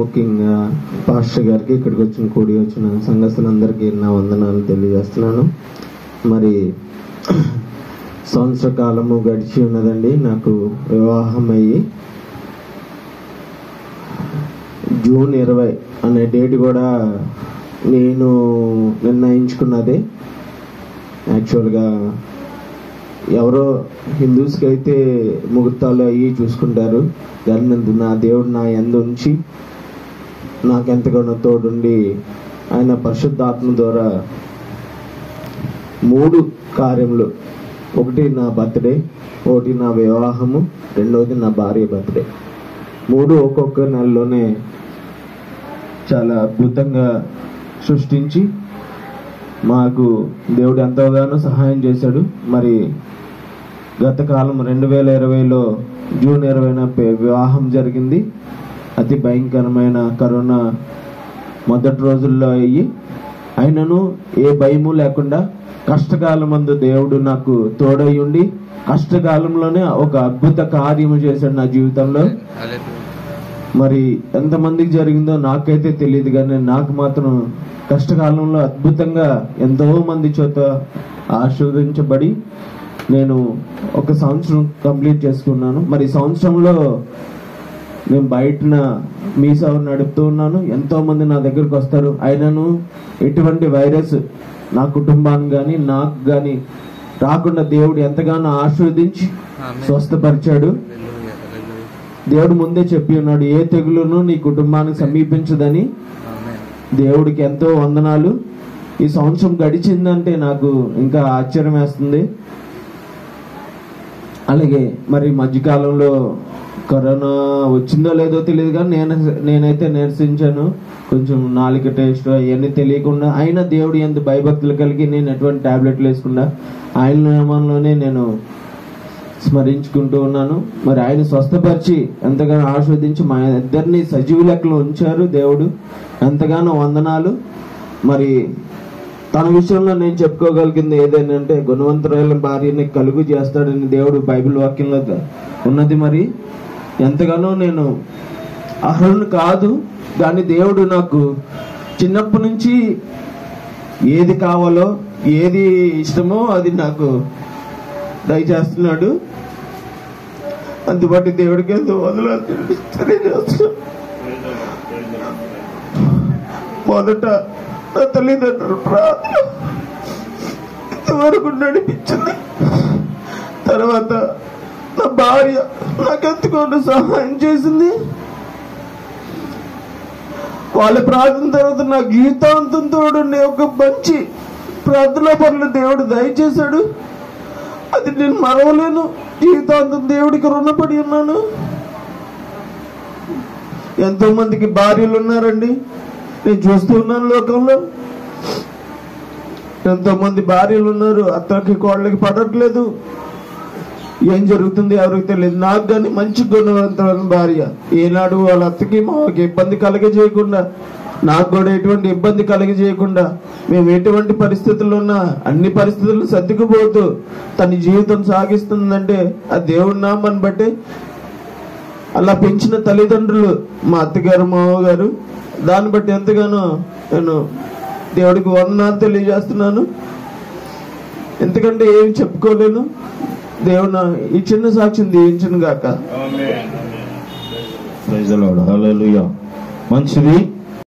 ముఖ్యంగా pastor uh, గారికి ఇక్కడికి వచ్చిన కూడి వచ్చిన సంఘస్థులందరికీ నా వందనాలు తెలియజేస్తున్నాను. మరి సంవత్సర కాలము గడిచి ఉన్నదండి. నాకు వివాహం అయ్యి జూన్ ఇరవై అనే డేట్ కూడా నేను నిర్ణయించుకున్నదే. యాక్చువల్గా ఎవరో హిందూస్కి అయితే ముహూర్తాలు అయ్యి చూసుకుంటారు. దాని నా దేవుడు నా ఎందు ఉంచి నాకెంతగానో తోడుండి ఆయన పరిశుద్ధాత్మ ద్వారా మూడు కార్యములు. ఒకటి నా బర్త్డే ఒకటి నా వివాహము రెండవది నా భార్య బర్త్డే. మూడు ఒక్కొక్క నెలలోనే చాలా అద్భుతంగా సృష్టించి మాకు దేవుడు ఎంతగానో సహాయం చేశాడు. మరి గత కాలం రెండు వేల ఇరవైలో జూన్ ఇరవైన వివాహం జరిగింది. అతి భయంకరమైన కరోనా మొదటి రోజుల్లో అయ్యి అయినను ఏ భయము లేకుండా కష్టకాలమందు దేవుడు నాకు తోడై ఉండి కష్టకాలంలోనే ఒక అద్భుత కార్యము చేశాడు నా జీవితంలో. మరి ఎంతమందికి జరిగిందో నాకైతే తెలియదు కానీ నాకు మాత్రం కష్టకాలంలో అద్భుతంగా ఎంతో మంది చేత ఆశీర్వదించబడి నేను ఒక సంవత్సరం కంప్లీట్ చేసుకున్నాను. మరి సంవత్సరంలో నేను బయటన మీ సేవ నడుపుతూ ఉన్నాను. ఎంతో మంది నా దగ్గరకు వస్తారు. అయినను ఎటువంటి వైరస్ నా కుటుంబానికి కానీ నాకు కానీ రాకుండా దేవుడు ఎంతగానో ఆశీర్వదించి స్వస్థపరిచాడు. దేవుడు ముందే చెప్పి ఉన్నాడు ఏ తెగులును నీ కుటుంబానికి సమీపించదని. దేవుడికి ఎంతో వందనాలు. ఈ సంవత్సరం గడిచిందంటే నాకు ఇంకా ఆశ్చర్యం వేస్తుంది. అలాగే మరి మధ్యకాలంలో కరోనా వచ్చిందో లేదో తెలియదు కానీ నేను నేనైతే నిరసించాను. కొంచెం నాలుక టేస్ట్ అవన్నీ తెలియకుండా అయినా దేవుడు ఎంత భయభక్తులు కలిగి నేను ఎటువంటి టాబ్లెట్లు వేసుకుండా ఆయన నామంలోనే నేను స్మరించుకుంటూ ఉన్నాను. మరి ఆయన స్వస్థపరిచి ఎంతగానో ఆస్వాదించి మా ఇద్దరిని సజీవు లెక్కలో ఉంచారు దేవుడు. ఎంతగానో వందనాలు. మరి తన విషయంలో నేను చెప్పుకోగలిగింది ఏదైనా గుణవంతురాల భార్యని కలుగు చేస్తాడని దేవుడు బైబిల్ వాక్యంలో ఉన్నది మరి. ఎంతగానో నేను అర్హుడు కాదు కానీ దేవుడు నాకు చిన్నప్పటి నుంచి ఏది కావాలో ఏది ఇష్టమో అది నాకు దయచేస్తున్నాడు. అందుబాటు దేవుడికి ఎంతో మొదట నా తల్లిదండ్రులు ప్రార్థన ఇంతవరకు నడిపించింది. తర్వాత భార్య నాకెంతకుండా సహాయం చేసింది. వాళ్ళ ప్రార్థన తర్వాత నా జీవితాంతం తోడుండే ఒక మంచి ప్రార్థన పనులు దేవుడు దయచేశాడు. అది నేను మరవలేను. జీవితాంతం దేవుడికి రుణపడి ఉన్నాను. ఎంతో మందికి భార్యలు ఉన్నారండి. నేను చూస్తూ ఉన్నాను లోకంలో. ఎంతో మంది భార్యలు ఉన్నారు. అత్తకి కోళ్ళకి పడట్లేదు. ఏం జరుగుతుంది ఎవరికి తెలియదు. నాకు కానీ మంచి గుణవంతమైన భార్య. ఏనాడు వాళ్ళ అత్తకి మాకు ఇబ్బంది కలగజేయకుండా నాకు కూడా ఎటువంటి ఇబ్బంది కలగజేయకుండా మేము ఎటువంటి పరిస్థితుల్లో ఉన్నా అన్ని పరిస్థితులు సర్దుకుపోతూ తన జీవితం సాగిస్తుందంటే ఆ దేవుడి నామాన్ని బట్టి అలా పెంచిన తల్లిదండ్రులు మా అత్తగారు మామగారు దాన్ని బట్టి ఎంతగానో నేను దేవుడికి వందనాలు తెలియజేస్తున్నాను. ఎందుకంటే ఏం చెప్పుకోలేను. దేవుడు నా- ఈ చిన్న సాక్ష్యం దీవించను గాక ప్రైజ్ లార్డ్ హల్లెలూయా మంచిది.